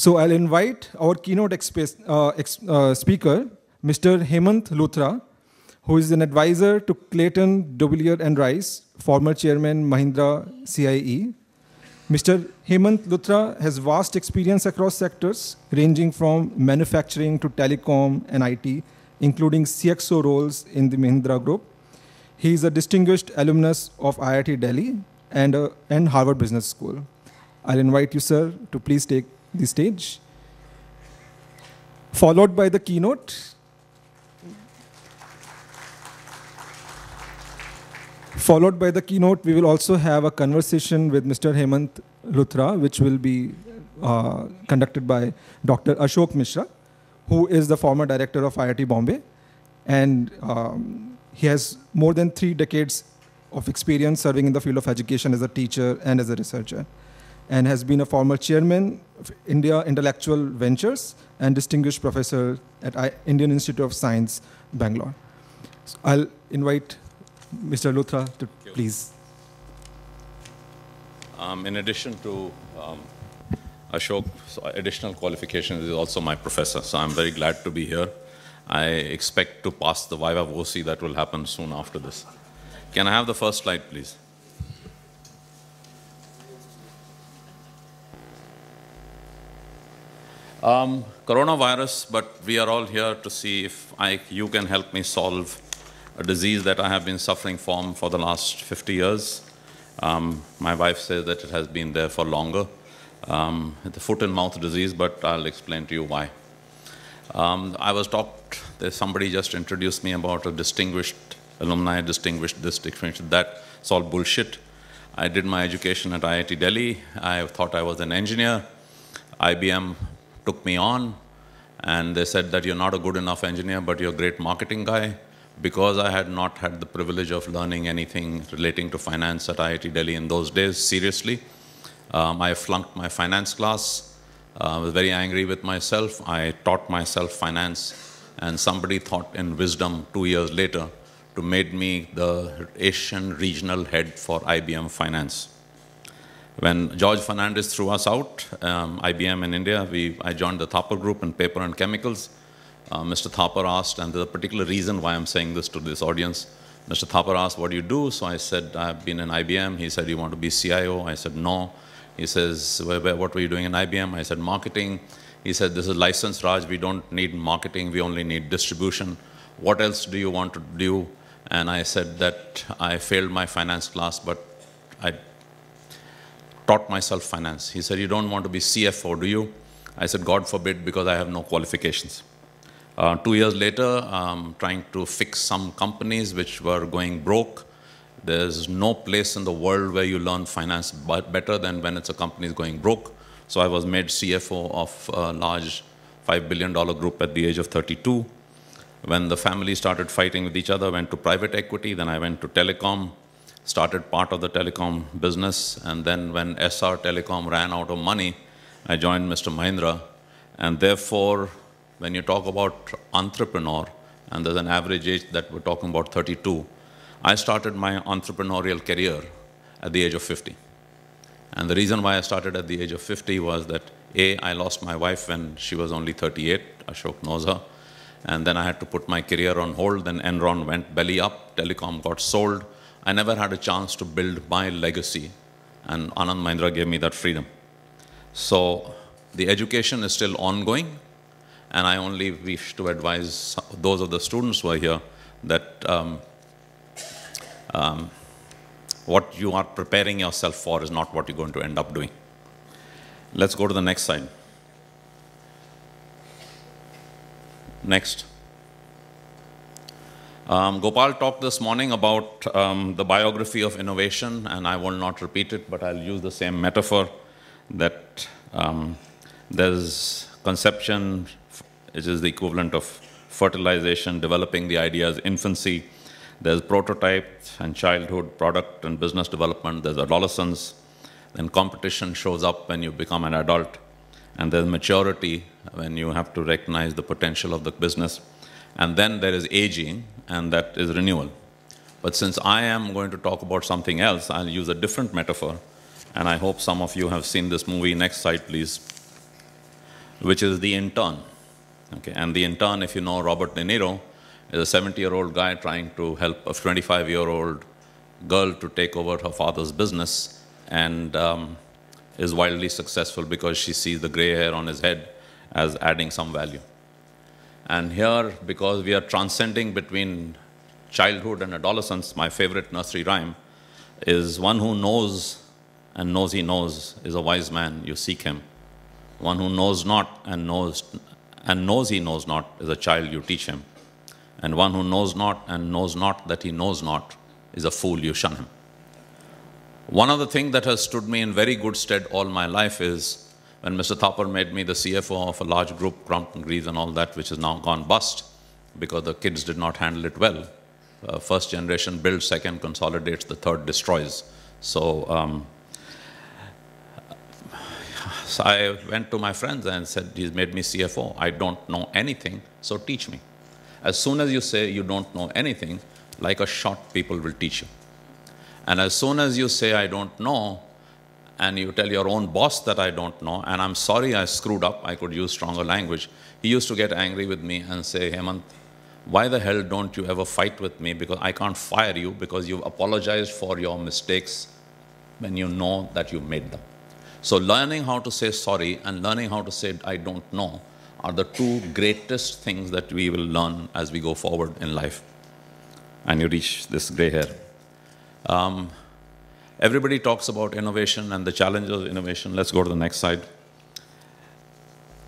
So I'll invite our keynote uh, uh, speaker, Mr. Hemant Luthra, who is an advisor to Clayton, Dubilier and Rice, former chairman Mahindra CIE. Mr. Hemant Luthra has vast experience across sectors, ranging from manufacturing to telecom and IT, including CXO roles in the Mahindra Group. He is a distinguished alumnus of IIT Delhi and, uh, and Harvard Business School. I'll invite you, sir, to please take the stage. Followed by the keynote, Followed by the keynote, we will also have a conversation with Mr. Hemant Luthra, which will be uh, conducted by Dr. Ashok Misra, who is the former director of IIT Bombay. And um, he has more than three decades of experience serving in the field of education as a teacher and as a researcher, and has been a former chairman of India Intellectual Ventures and distinguished professor at I Indian Institute of Science, Bangalore. So I'll invite Mr. Luthra, to please. Um, in addition to um, Ashok's additional qualifications, is also my professor, so I'm very glad to be here. I expect to pass the Viva Voce that will happen soon after this. Can I have the first slide, please? Um, coronavirus, but we are all here to see if I, you can help me solve a disease that I have been suffering from for the last 50 years. Um, my wife says that it has been there for longer. Um, the foot and mouth disease, but I'll explain to you why. Um, I was talked, somebody just introduced me about a distinguished alumni, distinguished this, distinguished that. It's all bullshit. I did my education at IIT Delhi. I thought I was an engineer. IBM took me on, and they said that you're not a good enough engineer, but you're a great marketing guy because I had not had the privilege of learning anything relating to finance at IIT Delhi in those days, seriously, um, I flunked my finance class. Uh, I was very angry with myself. I taught myself finance, and somebody thought in wisdom two years later to make me the Asian regional head for IBM Finance. When George Fernandes threw us out, um, IBM in India, we, I joined the Thapar Group in paper and chemicals. Uh, Mr. Thapar asked, and there's a particular reason why I'm saying this to this audience. Mr. Thapar asked, what do you do? So I said, I've been in IBM. He said, you want to be CIO? I said, no. He says, what were you doing in IBM? I said, marketing. He said, this is license, Raj. We don't need marketing. We only need distribution. What else do you want to do? And I said that I failed my finance class, but I taught myself finance. He said, you don't want to be CFO, do you? I said, God forbid, because I have no qualifications. Uh, two years later, um, trying to fix some companies which were going broke. There's no place in the world where you learn finance better than when it's a company is going broke. So I was made CFO of a large $5 billion group at the age of 32. When the family started fighting with each other, went to private equity, then I went to telecom, started part of the telecom business, and then when SR Telecom ran out of money, I joined Mr. Mahindra, and therefore when you talk about entrepreneur, and there's an average age that we're talking about 32, I started my entrepreneurial career at the age of 50. And the reason why I started at the age of 50 was that A, I lost my wife when she was only 38, Ashok knows her, and then I had to put my career on hold, then Enron went belly up, telecom got sold. I never had a chance to build my legacy, and Anand Mahindra gave me that freedom. So the education is still ongoing, and I only wish to advise those of the students who are here that um, um, what you are preparing yourself for is not what you're going to end up doing. Let's go to the next slide. Next. Um, Gopal talked this morning about um, the biography of innovation, and I will not repeat it, but I'll use the same metaphor that um, there's conception, which is the equivalent of fertilization, developing the ideas, infancy. There's prototype and childhood, product and business development. There's adolescence. Then competition shows up when you become an adult. And there's maturity when you have to recognize the potential of the business. And then there is aging, and that is renewal. But since I am going to talk about something else, I'll use a different metaphor. And I hope some of you have seen this movie. Next slide, please. which is the intern. Okay, and the intern, if you know Robert De Niro, is a 70 year old guy trying to help a 25 year old girl to take over her father's business and um, is wildly successful because she sees the gray hair on his head as adding some value. And here, because we are transcending between childhood and adolescence, my favorite nursery rhyme is one who knows and knows he knows is a wise man, you seek him. One who knows not and knows and knows he knows not is a child, you teach him. And one who knows not and knows not that he knows not is a fool, you shun him. One of the things that has stood me in very good stead all my life is when Mr. Thapar made me the CFO of a large group, Crompton Greaves and all that, which has now gone bust because the kids did not handle it well. Uh, first generation builds, second consolidates, the third destroys. So, um, so I went to my friends and said, he's made me CFO. I don't know anything, so teach me. As soon as you say you don't know anything, like a shot, people will teach you. And as soon as you say, I don't know, and you tell your own boss that I don't know, and I'm sorry I screwed up, I could use stronger language, he used to get angry with me and say, Hemant, why the hell don't you ever fight with me? Because I can't fire you because you've apologized for your mistakes when you know that you made them. So, learning how to say sorry and learning how to say I don't know are the two greatest things that we will learn as we go forward in life. And you reach this gray hair. Um, everybody talks about innovation and the challenges of innovation. Let's go to the next slide.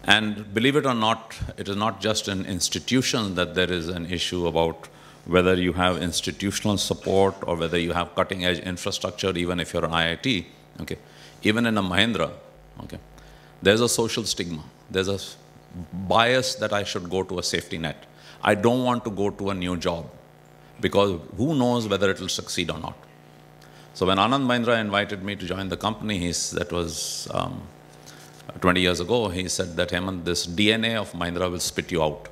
And believe it or not, it is not just in institutions that there is an issue about whether you have institutional support or whether you have cutting edge infrastructure, even if you're an IIT. Okay. Even in a Mahindra, okay, there's a social stigma. There's a bias that I should go to a safety net. I don't want to go to a new job because who knows whether it will succeed or not. So when Anand Mahindra invited me to join the company, he's, that was um, 20 years ago, he said that, Hemant, this DNA of Mahindra will spit you out.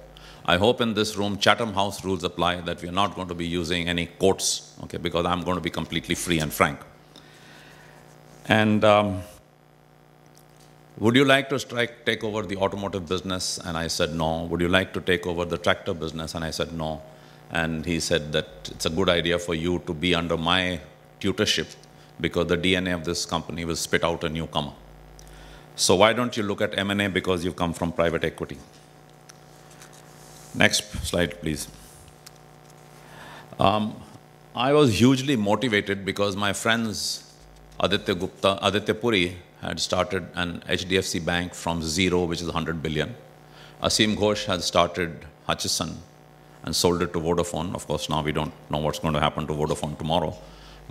I hope in this room Chatham House rules apply that we are not going to be using any quotes, okay, because I'm going to be completely free and frank. And um, would you like to strike, take over the automotive business? And I said, no. Would you like to take over the tractor business? And I said, no. And he said that it's a good idea for you to be under my tutorship because the DNA of this company will spit out a newcomer. So why don't you look at M&A because you come from private equity? Next slide, please. Um, I was hugely motivated because my friends Aditya Gupta, Aditya Puri had started an HDFC bank from zero, which is 100 billion. Asim Ghosh had started Hutchison and sold it to Vodafone. Of course, now we don't know what's going to happen to Vodafone tomorrow.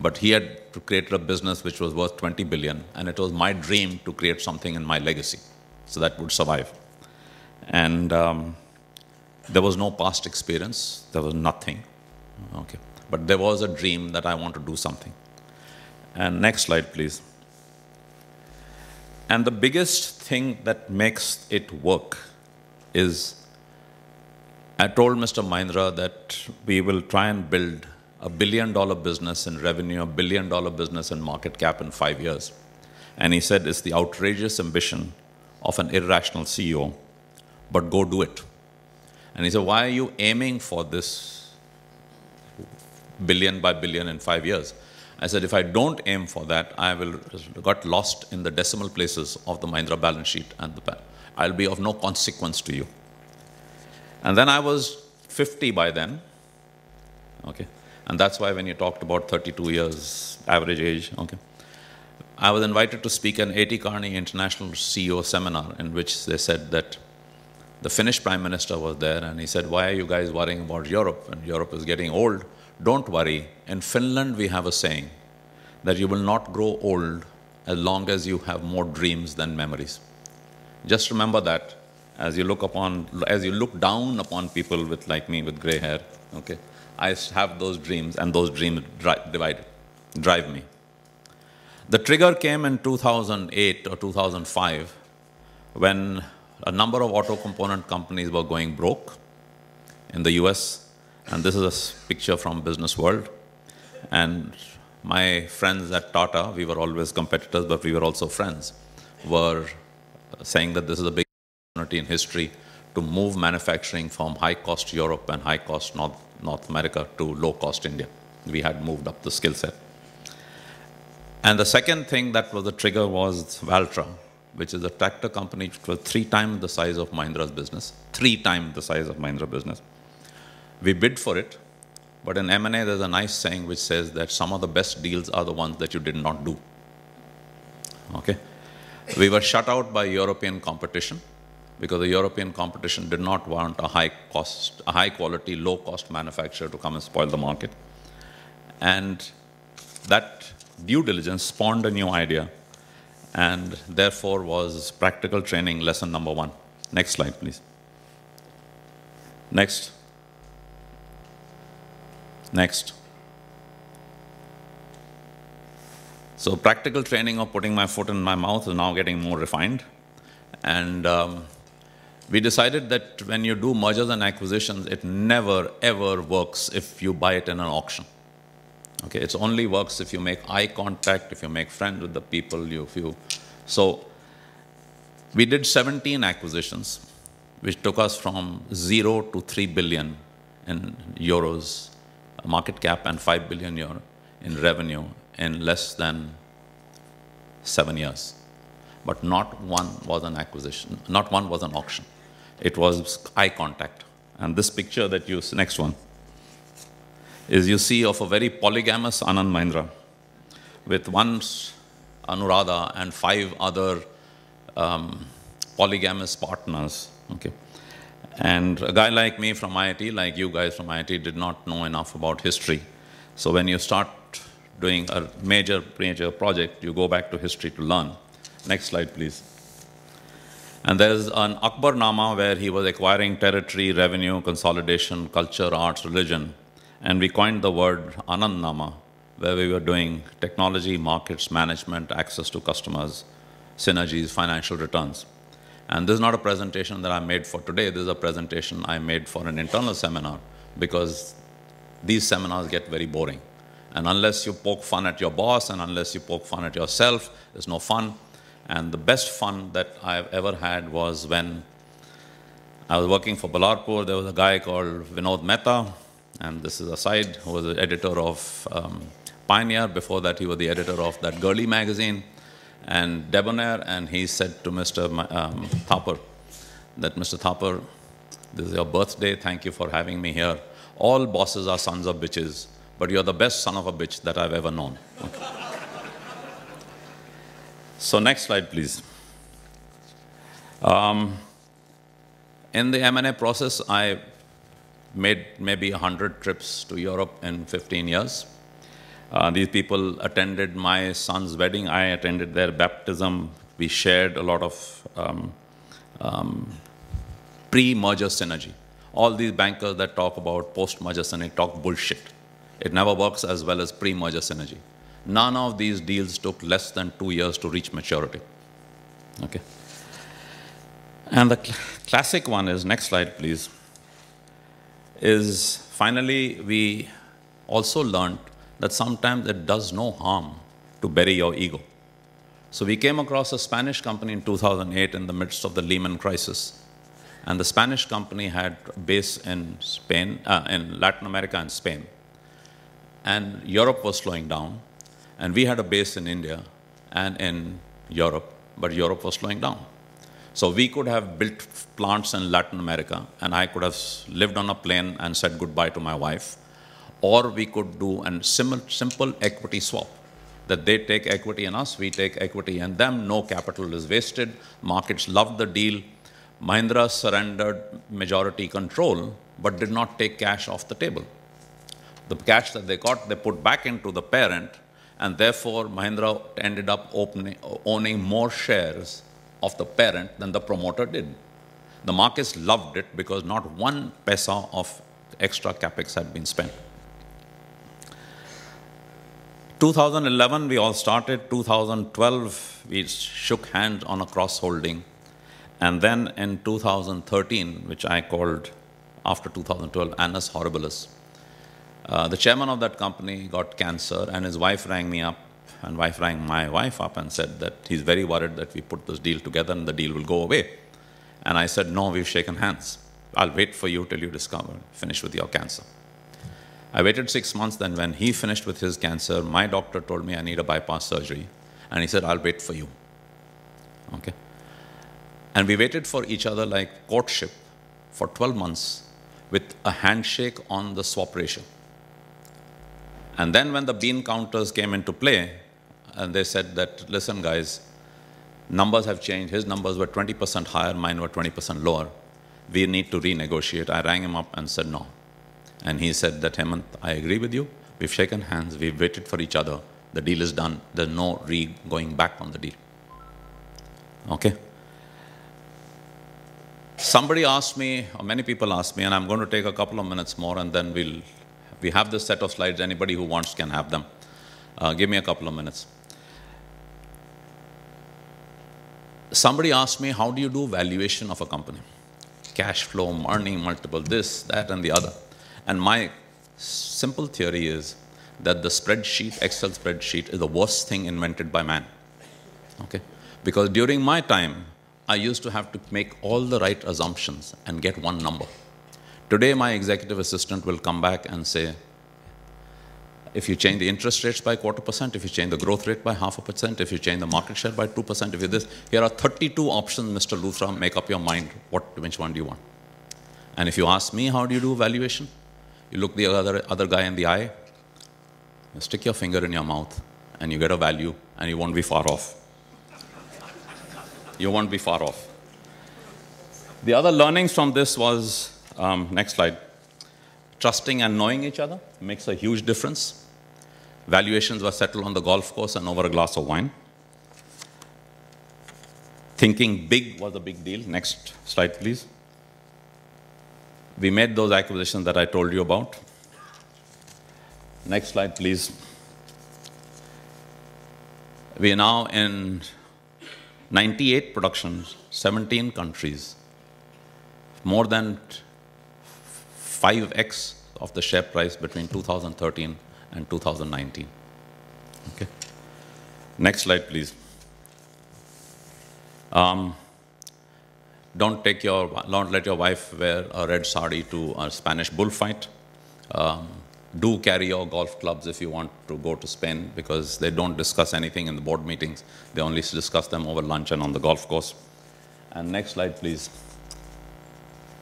But he had created a business which was worth 20 billion, and it was my dream to create something in my legacy so that would survive. And um, there was no past experience, there was nothing. Okay. But there was a dream that I want to do something. And next slide, please. And the biggest thing that makes it work is I told Mr. Mahindra that we will try and build a billion dollar business in revenue, a billion dollar business in market cap in five years. And he said it's the outrageous ambition of an irrational CEO, but go do it. And he said, Why are you aiming for this billion by billion in five years? I said, if I don't aim for that, I will got lost in the decimal places of the Mahindra balance sheet and the I'll be of no consequence to you. And then I was 50 by then. Okay. And that's why when you talked about 32 years average age, okay. I was invited to speak at A.T. Kearney International CEO seminar in which they said that the Finnish Prime Minister was there and he said, why are you guys worrying about Europe? And Europe is getting old. Don't worry. In Finland, we have a saying that you will not grow old as long as you have more dreams than memories. Just remember that as you look upon, as you look down upon people with like me with gray hair. Okay, I have those dreams, and those dreams drive, divide, drive me. The trigger came in 2008 or 2005 when a number of auto component companies were going broke in the US and this is a picture from Business World. And my friends at Tata, we were always competitors, but we were also friends, were saying that this is a big opportunity in history to move manufacturing from high-cost Europe and high-cost North, North America to low-cost India. We had moved up the skill set. And the second thing that was the trigger was Valtra, which is a tractor company which was three times the size of Mahindra's business, three times the size of Mahindra business. We bid for it, but in M&A there's a nice saying which says that some of the best deals are the ones that you did not do. Okay? We were shut out by European competition because the European competition did not want a high cost, a high quality, low cost manufacturer to come and spoil the market. And that due diligence spawned a new idea and therefore was practical training lesson number one. Next slide, please. Next. Next. So practical training of putting my foot in my mouth is now getting more refined. And um, we decided that when you do mergers and acquisitions, it never, ever works if you buy it in an auction. Okay, it only works if you make eye contact, if you make friends with the people, you, if you... So we did 17 acquisitions, which took us from zero to 3 billion in euros market cap and 5 billion euro in revenue in less than seven years. But not one was an acquisition, not one was an auction. It was eye contact. And this picture that you see, next one, is you see of a very polygamous Anand Mahindra with one Anuradha and five other um, polygamous partners. Okay. And a guy like me from IIT, like you guys from IIT, did not know enough about history. So when you start doing a major, major project, you go back to history to learn. Next slide, please. And there's an Akbar Nama where he was acquiring territory, revenue, consolidation, culture, arts, religion. And we coined the word Anand Nama, where we were doing technology, markets, management, access to customers, synergies, financial returns. And this is not a presentation that I made for today. This is a presentation I made for an internal seminar because these seminars get very boring. And unless you poke fun at your boss and unless you poke fun at yourself, there's no fun. And the best fun that I've ever had was when I was working for Ballarpur. There was a guy called Vinod Mehta, and this is aside, who was the editor of um, Pioneer. Before that, he was the editor of that girly magazine and Debonair, and he said to Mr. Um, Thapar that, Mr. Thapar, this is your birthday, thank you for having me here. All bosses are sons of bitches, but you're the best son of a bitch that I've ever known. Okay. so next slide, please. Um, in the M&A process, I made maybe 100 trips to Europe in 15 years. Uh, these people attended my son's wedding. I attended their baptism. We shared a lot of um, um, pre-merger synergy. All these bankers that talk about post-merger synergy talk bullshit. It never works as well as pre-merger synergy. None of these deals took less than two years to reach maturity. Okay. And the cl classic one is, next slide please, is finally we also learned that sometimes it does no harm to bury your ego. So we came across a Spanish company in 2008 in the midst of the Lehman crisis. And the Spanish company had a base in Spain, uh, in Latin America and Spain. And Europe was slowing down. And we had a base in India and in Europe, but Europe was slowing down. So we could have built plants in Latin America, and I could have lived on a plane and said goodbye to my wife or we could do a simple equity swap that they take equity in us, we take equity in them, no capital is wasted, markets loved the deal. Mahindra surrendered majority control, but did not take cash off the table. The cash that they got, they put back into the parent, and therefore Mahindra ended up opening, owning more shares of the parent than the promoter did. The markets loved it because not one pesa of extra capex had been spent. 2011, we all started. 2012, we shook hands on a cross-holding. And then in 2013, which I called after 2012, Annus Horribilis, uh, the chairman of that company got cancer and his wife rang me up and wife rang my wife up and said that he's very worried that we put this deal together and the deal will go away. And I said, No, we've shaken hands. I'll wait for you till you discover, finish with your cancer. I waited six months, then when he finished with his cancer, my doctor told me I need a bypass surgery. And he said, I'll wait for you. Okay? And we waited for each other like courtship for 12 months with a handshake on the swap ratio. And then when the bean counters came into play, and they said that, listen, guys, numbers have changed. His numbers were 20% higher, mine were 20% lower. We need to renegotiate. I rang him up and said no. And he said that, Hemant, I agree with you. We've shaken hands. We've waited for each other. The deal is done. There's no re going back on the deal. Okay? Somebody asked me, or many people asked me, and I'm going to take a couple of minutes more and then we'll, we have this set of slides. Anybody who wants can have them. Uh, give me a couple of minutes. Somebody asked me, how do you do valuation of a company? Cash flow, earning multiple, this, that, and the other. And my simple theory is that the spreadsheet, Excel spreadsheet, is the worst thing invented by man. Okay? Because during my time, I used to have to make all the right assumptions and get one number. Today, my executive assistant will come back and say, if you change the interest rates by quarter percent, if you change the growth rate by half a percent, if you change the market share by 2%, if you this, here are 32 options, Mr. Luthra, make up your mind, what, which one do you want? And if you ask me, how do you do valuation? You look the other, other guy in the eye, you stick your finger in your mouth, and you get a value, and you won't be far off. you won't be far off. The other learnings from this was, um, next slide, trusting and knowing each other makes a huge difference. Valuations were settled on the golf course and over a glass of wine. Thinking big was a big deal. Next slide, please. We made those acquisitions that I told you about. Next slide, please. We are now in 98 productions, 17 countries, more than 5x of the share price between 2013 and 2019. Okay. Next slide, please. Um, don't take your, don't let your wife wear a red sari to a Spanish bullfight. Um, do carry your golf clubs if you want to go to Spain because they don't discuss anything in the board meetings. They only discuss them over lunch and on the golf course. And next slide, please.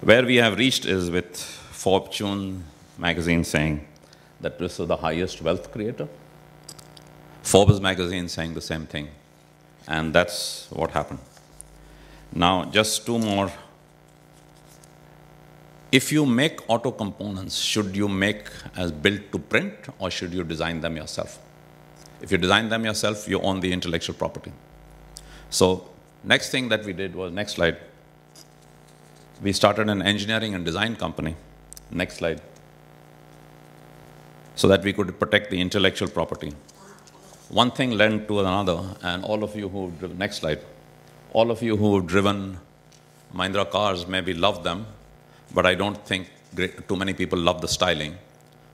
Where we have reached is with Fortune magazine saying that this is the highest wealth creator. Forbes magazine saying the same thing. And that's what happened. Now, just two more. If you make auto components, should you make as built to print or should you design them yourself? If you design them yourself, you own the intellectual property. So next thing that we did was, next slide, we started an engineering and design company. Next slide. So that we could protect the intellectual property. One thing led to another, and all of you who've driven, next slide, all of you who have driven Mahindra cars maybe love them, but I don't think great, too many people love the styling.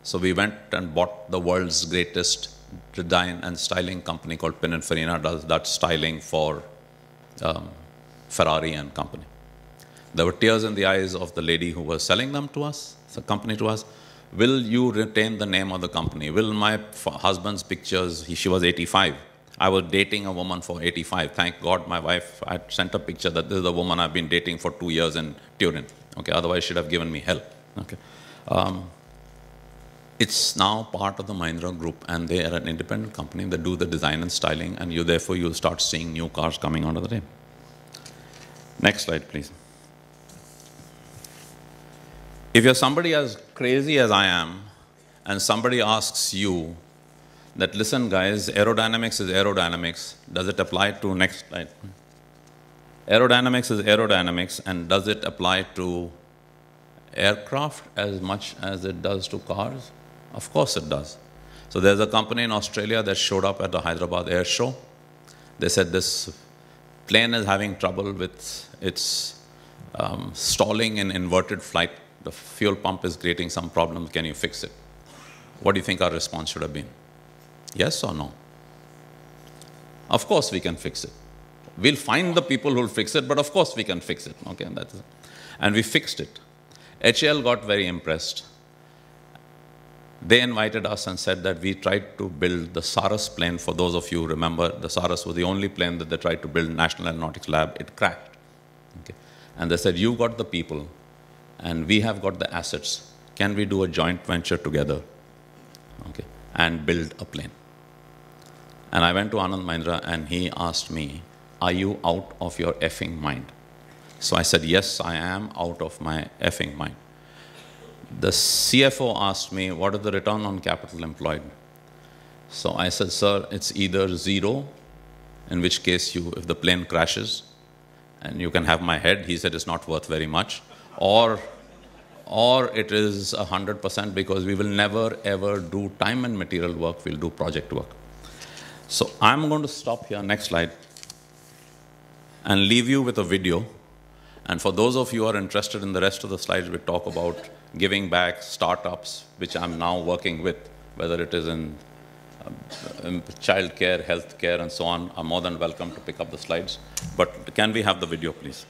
So we went and bought the world's greatest design and styling company called Pininfarina, does that styling for um, Ferrari and company. There were tears in the eyes of the lady who was selling them to us, the company to us. Will you retain the name of the company? Will my husband's pictures, he, she was 85. I was dating a woman for 85. Thank God my wife, I sent a picture that this is the woman I've been dating for two years in Turin. Okay, otherwise she'd have given me hell. Okay. Um, it's now part of the Mahindra group and they are an independent company that do the design and styling and you therefore you'll start seeing new cars coming onto the day. Next slide, please. If you're somebody as crazy as I am, and somebody asks you that, listen, guys, aerodynamics is aerodynamics, does it apply to next slide? Aerodynamics is aerodynamics, and does it apply to aircraft as much as it does to cars? Of course it does. So there's a company in Australia that showed up at the Hyderabad Air Show. They said this plane is having trouble with its um, stalling in inverted flight the fuel pump is creating some problems, can you fix it? What do you think our response should have been? Yes or no? Of course we can fix it. We'll find the people who'll fix it, but of course we can fix it. Okay, and that's it. And we fixed it. HAL got very impressed. They invited us and said that we tried to build the Saras plane. For those of you remember, the Saras was the only plane that they tried to build, National Aeronautics Lab. It cracked. Okay. And they said, you got the people, and we have got the assets. Can we do a joint venture together? Okay, and build a plane. And I went to Anand Mahindra and he asked me, Are you out of your effing mind? So I said, Yes, I am out of my effing mind. The CFO asked me, What is the return on capital employed? So I said, Sir, it's either zero, in which case you, if the plane crashes, and you can have my head, he said it's not worth very much, or or it is 100% because we will never ever do time and material work, we'll do project work. So I'm going to stop here, next slide, and leave you with a video. And for those of you who are interested in the rest of the slides, we talk about giving back, startups, which I'm now working with, whether it is in, um, in child care, health care, and so on. I'm more than welcome to pick up the slides. But can we have the video, please?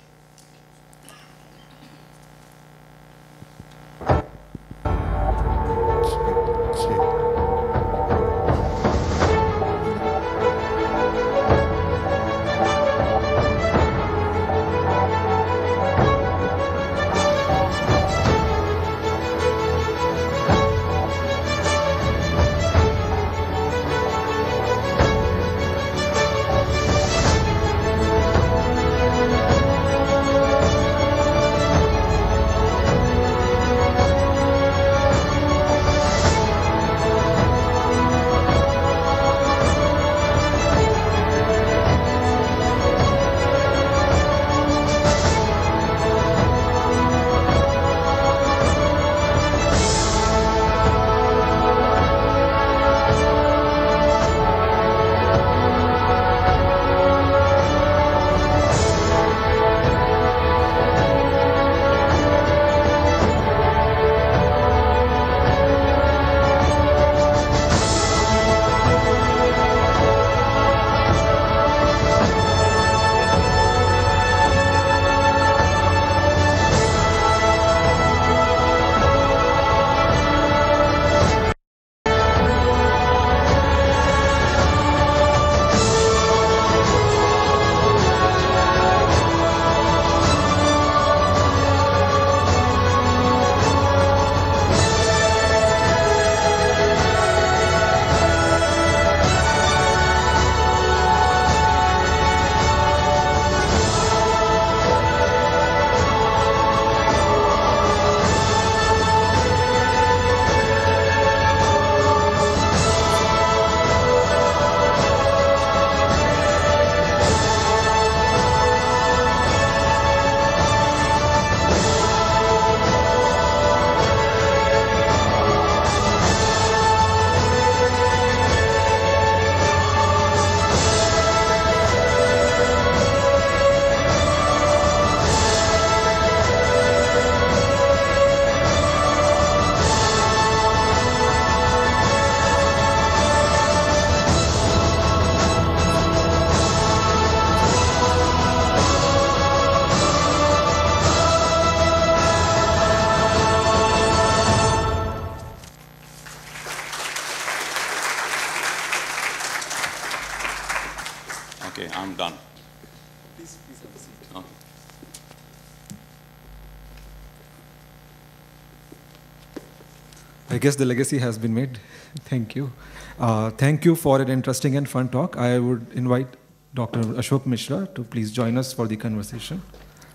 Guess the legacy has been made. Thank you. Uh, thank you for an interesting and fun talk. I would invite Dr. Ashok Misra to please join us for the conversation.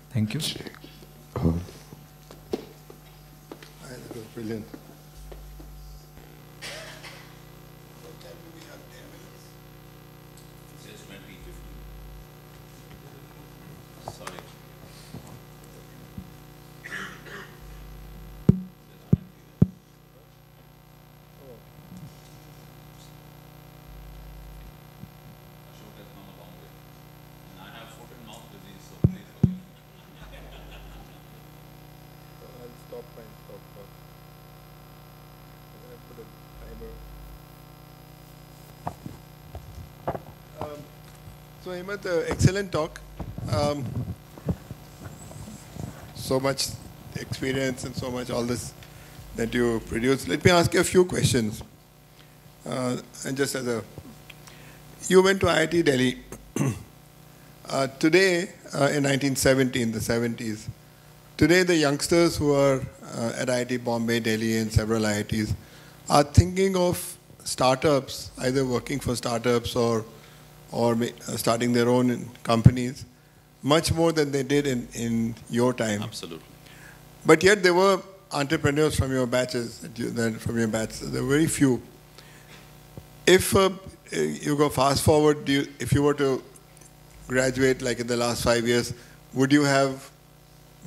Thank you. Brilliant. Says 2050. Sorry. Ashok has come a long way. And I have foot and mouth disease, so please forgive me. I'll stop and stop first. And I'll put a timer. Um, so uh, excellent talk. Um, so much experience and so much all this that you produced. Let me ask you a few questions. Uh, and just as a, you went to IIT Delhi. uh, today, uh, in 1970, in the 70s, today the youngsters who are uh, at IIT Bombay, Delhi, and several IITs are thinking of startups, either working for startups or or uh, starting their own companies, much more than they did in, in your time. Absolutely. But yet there were entrepreneurs from your batches, from your batch. There were very few. If uh, you go fast forward, do you, if you were to graduate like in the last five years, would you have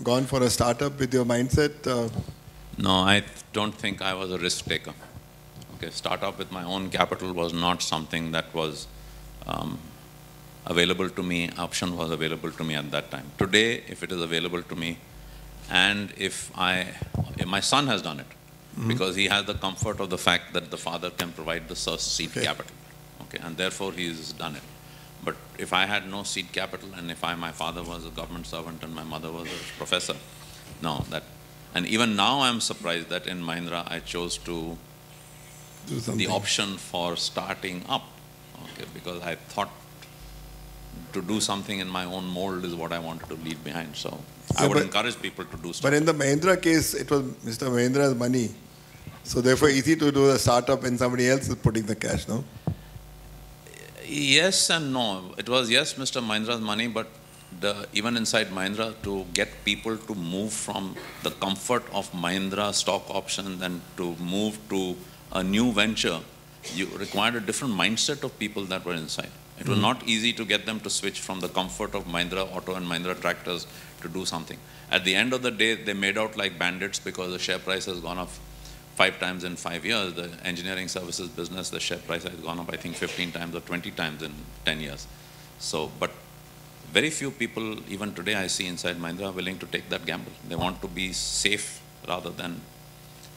gone for a startup with your mindset? Uh, No, I don't think I was a risk taker. Okay, startup with my own capital was not something that was um, available to me, option was available to me at that time. Today, if it is available to me, and if I, if my son has done it, because he has the comfort of the fact that the father can provide the source seed Okay. capital, okay, and therefore he's done it. But if I had no seed capital, and if I, my father was a government servant and my mother was a professor, no, that, and even now I'm surprised that in Mahindra I chose to the option for starting up, okay, because I thought to do something in my own mold is what I wanted to leave behind. So I would but- encourage people to do stuff. But in the Mahindra case, it was Mr. Mahindra's money. So therefore, easy to do the startup and somebody else is putting the cash, no? Yes and no. It was yes, Mr. Mahindra's money, but the, even inside Mahindra, to get people to move from the comfort of Mahindra stock options and to move to a new venture, you required a different mindset of people that were inside. It was mm. not easy to get them to switch from the comfort of Mahindra Auto and Mahindra tractors to do something. At the end of the day, they made out like bandits because the share price has gone up five times in five years. The engineering services business, the share price has gone up, I think, 15 times or 20 times in 10 years. So, but very few people, even today, I see inside Mahindra, are willing to take that gamble. They want to be safe rather than,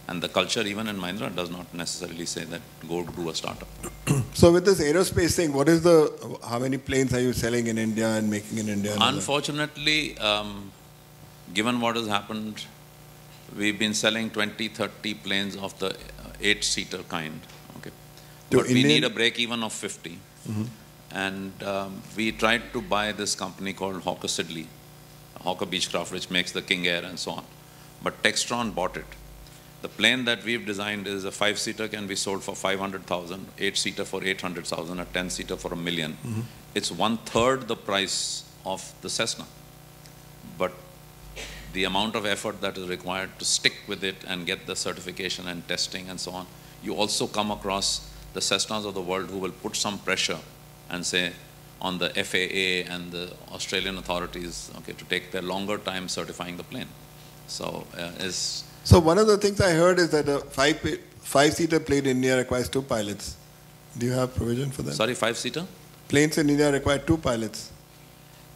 and the culture, even in Mahindra, does not necessarily say that go do a startup. So with this aerospace thing, what is the, how many planes are you selling in India and making in India? and all that? Unfortunately, um, given what has happened, we've been selling 20, 30 planes of the uh, eight-seater kind. Okay, To but we need a break even of 50. And um, we tried to buy this company called Hawker Siddeley, Hawker Beechcraft, which makes the King Air and so on. But Textron bought it. The plane that we've designed is a five-seater can be sold for 500,000, eight-seater for 800,000, a 10-seater for a 1000000 It's one-third the price of the Cessna. But the amount of effort that is required to stick with it and get the certification and testing and so on, you also come across the Cessnas of the world who will put some pressure and say on the FAA and the Australian authorities, okay, to take their longer time certifying the plane. So uh, is So one of the things I heard is that a five five-seater plane in India requires two pilots. Do you have provision for that? sorry five-seater. Planes in India require two pilots.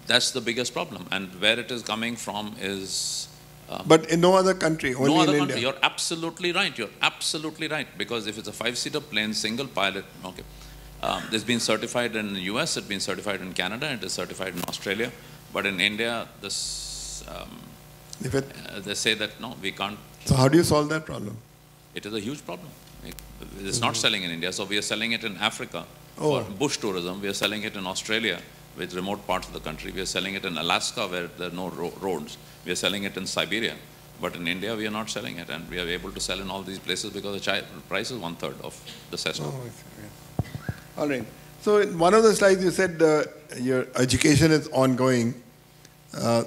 That's the biggest problem, and where it is coming from is. Um, But in no other country, only no other in country. India. You're absolutely right. You're absolutely right. Because if it's a five-seater plane, single pilot, okay, um, it's been certified in the US, it's been certified in Canada, it is certified in Australia. But in India, this um, it, uh, they say that no, we can't. So how do you solve that problem? It is a huge problem. It- It's not selling in India, so we are selling it in Africa Oh. for bush tourism. We are selling it in Australia with remote parts of the country. We are selling it in Alaska where there are no ro- roads. We are selling it in Siberia. But in India, we are not selling it, and we are able to sell in all these places because the price is one third of the Cessna. Oh, yeah. All right. So in one of the slides you said uh, your education is ongoing. Uh,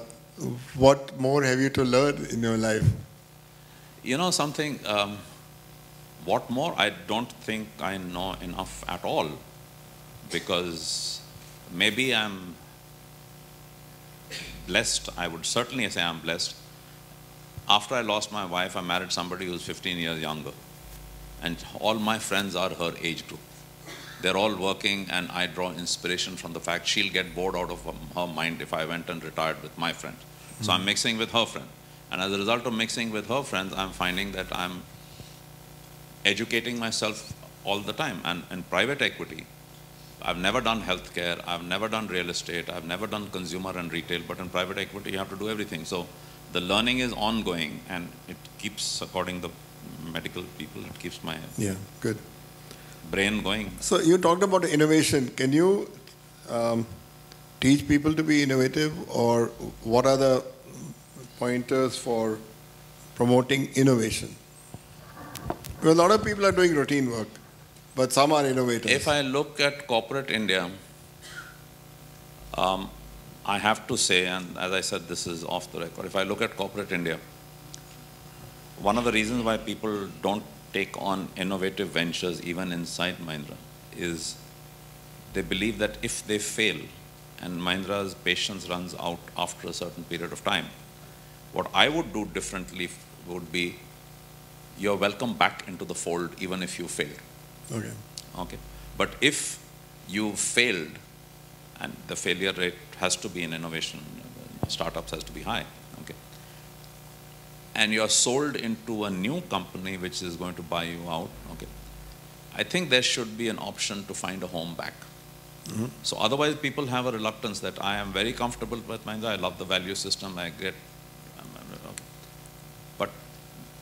what more have you to learn in your life? You know something? Um, what more? I don't think I know enough at all because maybe I'm blessed. I would certainly say I'm blessed. After I lost my wife, I married somebody who's 15 years younger. And all my friends are her age group. They're all working, and I draw inspiration from the fact she'll get bored out of her mind if I went and retired with my friend. So I'm mixing with her friend. And as a result of mixing with her friends, I'm finding that I'm educating myself all the time. And in private equity, I've never done healthcare, I've never done real estate, I've never done consumer and retail, but in private equity you have to do everything. So the learning is ongoing and it keeps, according to medical people, it keeps my Yeah, good. brain going. So you talked about innovation. Can you um, teach people to be innovative, or what are the pointers for promoting innovation? Because a lot of people are doing routine work, but some are innovators. If I look at corporate India, um, I have to say, and as I said, this is off the record, if I look at corporate India, one of the reasons why people don't take on innovative ventures even inside Mahindra is they believe that if they fail, and Mahindra's patience runs out after a certain period of time, what I would do differently would be you're welcome back into the fold even if you failed. okay. Okay. But if you failed, and the failure rate has to be in innovation, startups has to be high, okay, and you're sold into a new company which is going to buy you out, okay, I think there should be an option to find a home back. Mm-hmm. So otherwise, people have a reluctance that I am very comfortable with Mahindra. I love the value system. I get, um, um, okay. but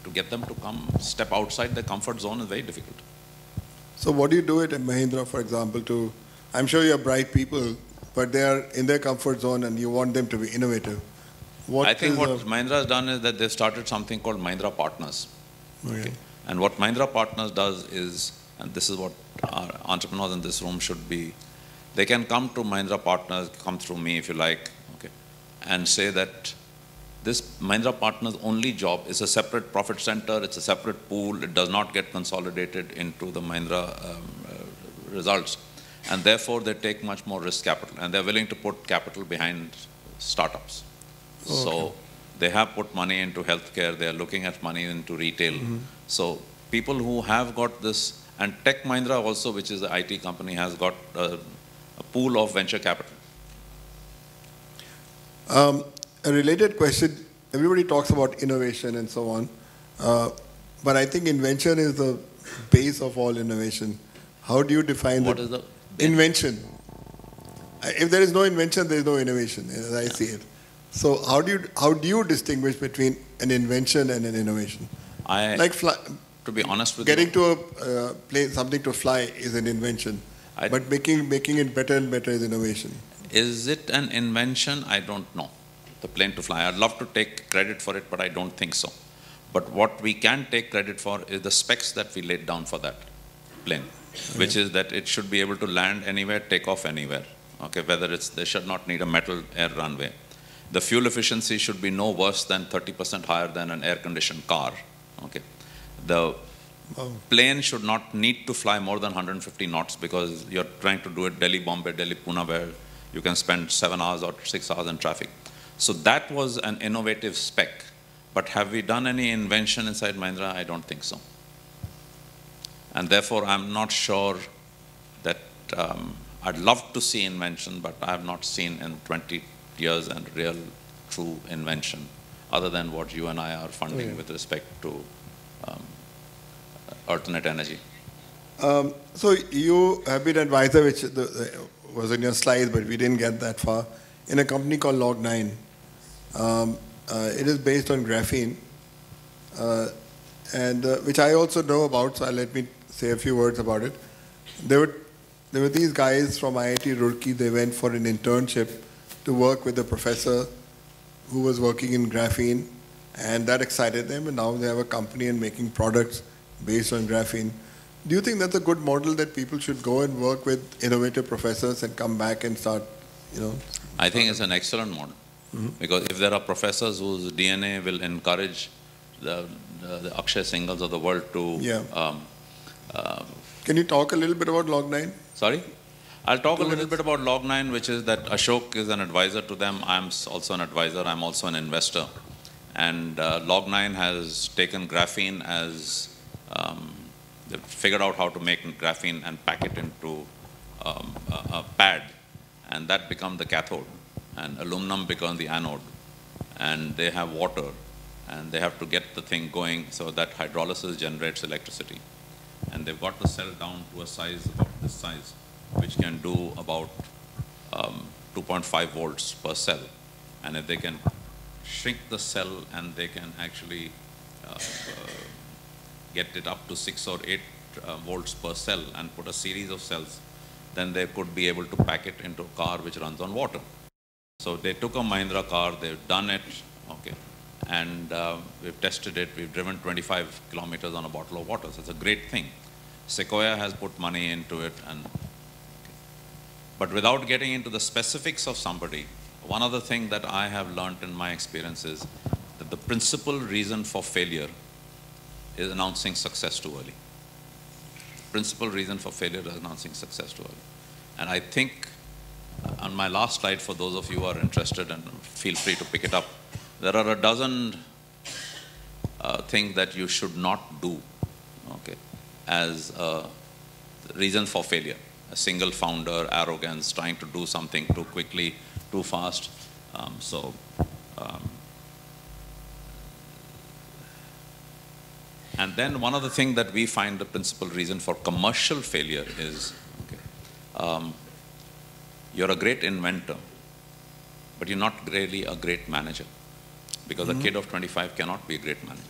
to get them to come step outside their comfort zone is very difficult. So what do you do at Mahindra, for example, to, I'm sure you're bright people, but they are in their comfort zone and you want them to be innovative. What I think what the- Mahindra has done is that they started something called Mahindra Partners. okay. And what Mahindra Partners does is, and this is what our entrepreneurs in this room should be, they can come to Mahindra Partners, come through me if you like, okay, and say that this Mahindra Partners' only job is a separate profit center, it's a separate pool, it does not get consolidated into the Mahindra um, uh, results. And therefore, they take much more risk capital, and they're willing to put capital behind startups. So they have put money into healthcare, they are looking at money into retail. So people who have got this, and Tech Mahindra also, which is the IT company, has got a, a pool of venture capital. Um, a related question, everybody talks about innovation and so on, uh, but I think invention is the base of all innovation. How do you define What the is the invention? If there is no invention, there is no innovation, as I see it. So how do you how do you distinguish between an invention and an innovation? I, Like fly, to be honest with you. getting you, to a uh, plane, something to fly is an invention, I- but making making it better and better is innovation. is it an invention? I don't know. The plane to fly. I'd love to take credit for it, but I don't think so. But what we can take credit for is the specs that we laid down for that plane, which is that it should be able to land anywhere, take off anywhere. Okay, whether it's they should not need a metal air runway. The fuel efficiency should be no worse than 30% higher than an air-conditioned car. Okay, the plane should not need to fly more than 150 knots because you're trying to do it Delhi, Bombay, Delhi, Pune, where you can spend seven hours or six hours in traffic. So that was an innovative spec. But have we done any invention inside Mahindra? I don't think so. And therefore, I'm not sure that um, I'd love to see invention, but I have not seen in 20 years a real, true invention, other than what you and I are funding Okay. with respect to um, alternate energy. Um, so you have been advisor, which the, the, was in your slides, but we didn't get that far, in a company called Log9. Um, uh, it is based on graphene, uh, and uh, which I also know about. So let me say a few words about it. There were there were these guys from IIT Roorkee. They went for an internship to work with a professor who was working in graphene, and that excited them. And now they have a company and making products based on graphene. Do you think that's a good model that people should go and work with innovative professors and come back and start, you know? I think it's an excellent model. Because if there are professors whose DNA will encourage the, the, the Akshay Singhals of the world to, Yeah. um, uh, Can you talk a little bit about Log9? sorry? I'll talk Two a little minutes. bit about Log9, which is that Ashok is an advisor to them. I'm also an advisor. I'm also an investor. And uh, Log9 has taken graphene as, um, they've figured out how to make graphene and pack it into um, a, a pad, and that become the cathode, and aluminum becomes the anode. And they have water, and they have to get the thing going so that hydrolysis generates electricity. And they've got the cell down to a size about this size. which can do about um, 2.5 volts per cell. And if they can shrink the cell and they can actually uh, uh, get it up to 6 or 8 uh, volts per cell and put a series of cells, then they could be able to pack it into a car which runs on water. So they took a Mahindra car, they've done it, okay, and uh, we've tested it. We've driven 25 kilometers on a bottle of water. So it's a great thing. Sequoia has put money into it, and but without getting into the specifics of somebody, one other thing that I have learned in my experience is that the principal reason for failure is announcing success too early. Principal reason for failure is announcing success too early. And I think on my last slide, for those of you who are interested, and feel free to pick it up, there are a dozen uh, things that you should not do, okay, as a reason for failure. A single founder, arrogance, trying to do something too quickly, too fast. Um, so, um, and then one of the things that we find the principal reason for commercial failure is, okay, um, you're a great inventor, but you're not really a great manager because mm-hmm. a kid of 25 cannot be a great manager.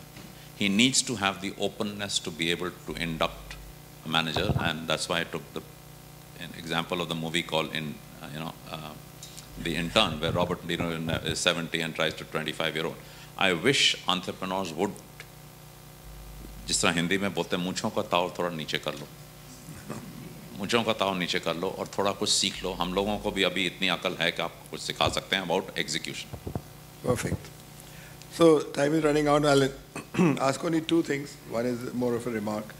He needs to have the openness to be able to induct a manager, and that's why I took the an example of the movie called in uh, you know uh, the intern, where Robert De Niro is 70 and tries to 25 year old. I wish entrepreneurs would जिस तरह हिंदी में बोलते हैं मूछों का ताव थोड़ा नीचे कर लो ऊंचों का ताव नीचे कर लो और थोड़ा कुछ सीख लो। हम लोगों को भी अभी इतनी अकल है कि आप कुछ सिखा सकते हैं about execution perfect so time is running out I ask only two things one is more of remark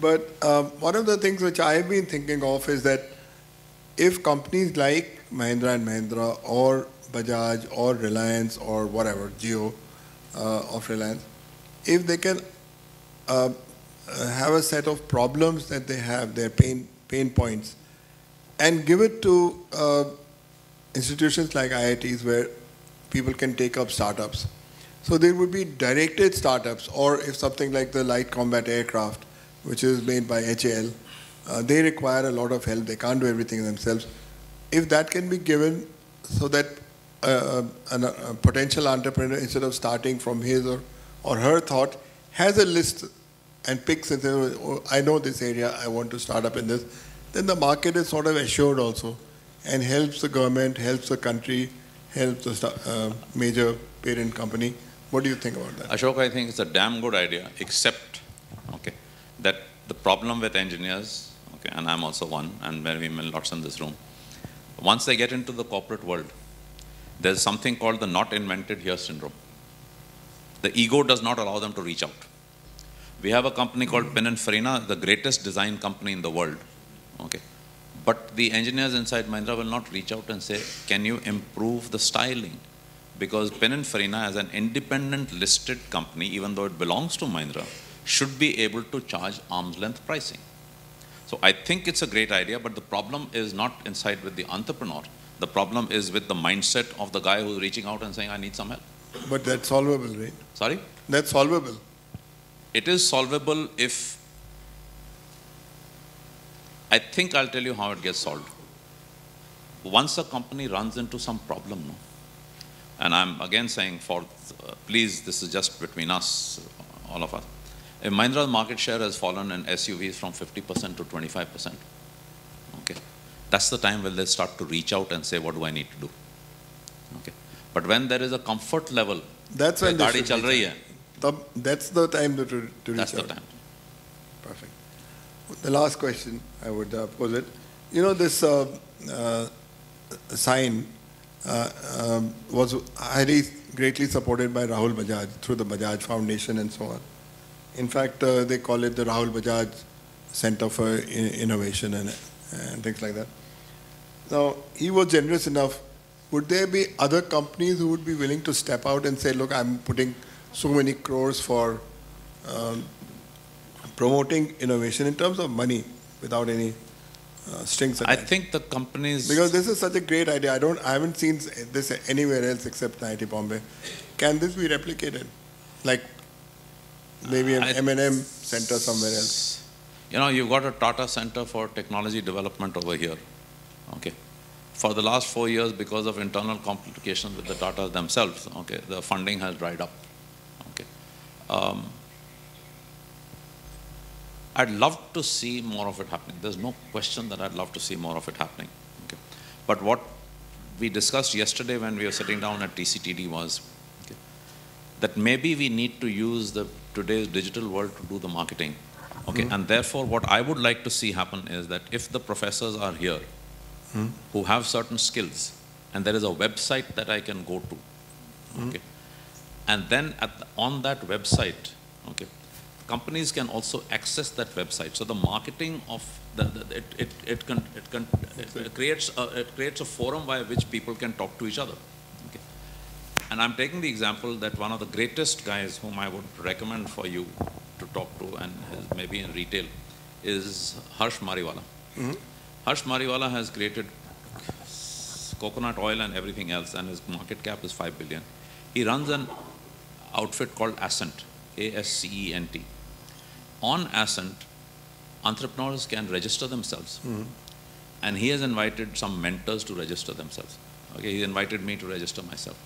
but one of the things which I been thinking of is that if companies like Mahindra and Mahindra और बजाज और रिलायंस और whatever Jio of Reliance if they can have a set of problems that they have their pain pain points, and give it to uh, institutions like IITs where people can take up startups so there would be directed startups, or if something like the light combat aircraft, which is made by HAL, uh, they require a lot of help. They can't do everything themselves. If that can be given so that uh, a, a potential entrepreneur, instead of starting from his or, or her thought, has a list and picks and says, oh, I know this area, I want to start up in this, then the market is sort of assured also and helps the government, helps the country, helps the uh, major parent company what do you think about that? Ashok, I think it's a damn good idea, except, okay, that the problem with engineers, okay, and I'm also one, and there we lots in this room, once they get into the corporate world, there's something called the not invented here syndrome. The ego does not allow them to reach out. We have a company called Pininfarina, the greatest design company in the world. Okay. But the engineers inside Mahindra will not reach out and say, can you improve the styling? because Pininfarina as an independent listed company, even though it belongs to Mahindra, should be able to charge arm's length pricing. So I think it's a great idea, but the problem is not inside with the entrepreneur. The problem is with the mindset of the guy who's reaching out and saying, I need some help. But that's solvable, right? Sorry? That's solvable. It is solvable if I think I'll tell you how it gets solved. Once a company runs into some problem, no, and I'm again saying for, uh, please, this is just between us, all of us. If Mahindra's market share has fallen in SUVs from 50% to 25%, okay, that's the time when they start to reach out and say, what do I need to do? Okay. But when there is a comfort level, that's when गाड़ी चल रही है. that's the time to, to reach That's out. time. Perfect. The last question I would uh, pose it. You know this uh, uh, SINE uh, um, was highly, greatly supported by Rahul Bajaj through the Bajaj Foundation and so on. In fact, uh, they call it the Rahul Bajaj Center for Innovation and, and things like that. Now, he was generous enough. Would there be other companies who would be willing to step out and say, look, I'm putting so many crores for um, promoting innovation in terms of money without any uh, strings I think the companies because this is such a great idea. I don't, I haven't seen this anywhere else except IIT Bombay. Can this be replicated, like maybe an M&M center somewhere else? You know, you've got a Tata Center for Technology Development over here. Okay. For the last four years, because of internal complications with the Tatas themselves, okay, the funding has dried up. Um, I'd love to see more of it happening. There's no question that I'd love to see more of it happening. Okay. But what we discussed yesterday when we were sitting down at TCTD was okay, that maybe we need to use the today's digital world to do the marketing. Okay, Mm-hmm. and therefore, what I would like to see happen is that if the professors are here Mm-hmm. who have certain skills, and there is a website that I can go to, Mm-hmm. okay, and then at the, on that website, okay, companies can also access that website. So the marketing of the, the it, it, it, can, it, can, it, it creates a, it creates a forum by which people can talk to each other. Okay. And I'm taking the example that one of the greatest guys whom I would recommend for you to talk to and maybe in retail is Harsh Mariwala. Mm-hmm. Harsh Mariwala has created coconut oil and everything else and his market cap is 5 billion. He runs an outfit called Ascent, A-S-C-E-N-T. On Ascent, entrepreneurs can register themselves. Mm-hmm. And he has invited some mentors to register themselves. Okay, he invited me to register myself.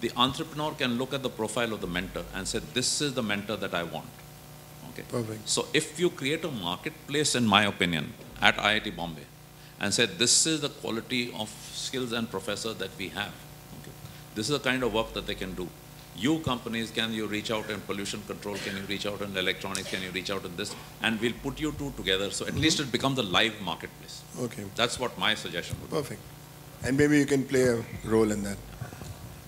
The entrepreneur can look at the profile of the mentor and say, this is the mentor that I want. Okay. Perfect. So if you create a marketplace, in my opinion, at IIT Bombay, and say this is the quality of skills and professor that we have, okay, this is the kind of work that they can do. You companies, can you reach out in pollution control? Can you reach out in electronics? Can you reach out in this? And we'll put you two together. So at least it becomes a live marketplace. Okay, That's what my suggestion would be. perfect. And maybe you can play a role in that.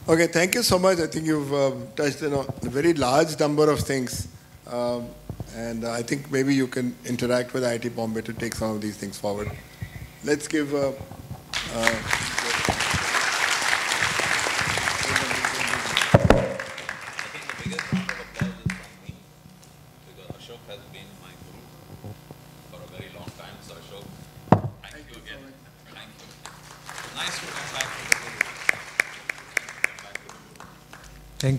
Okay, thank you so much. I think you've um, touched on a very large number of things. Um, and I think maybe you can interact with IIT Bombay to take some of these things forward. Let's give uh, uh, I think the biggest round of applause is from me, because Ashok has been my guru for a very long time. So Ashok, thank you again. Thank you. Nice to come back to the guru. Come back to the guru.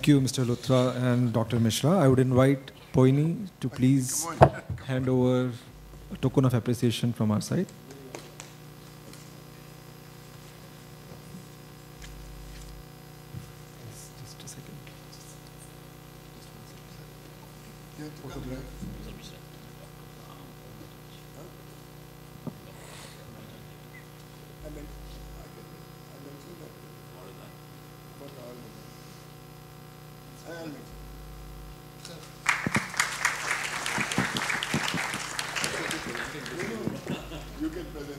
Thank you, Mr. Luthra and Dr. Misra. I would invite Poini to please hand over a token of appreciation from our side. Just a second. You can present.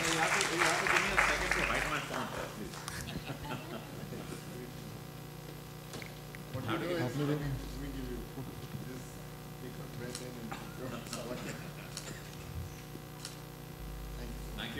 You have to, you have to give me a second to write my form, please. What you do is, let me give you, just take a breath in and Thank you. all.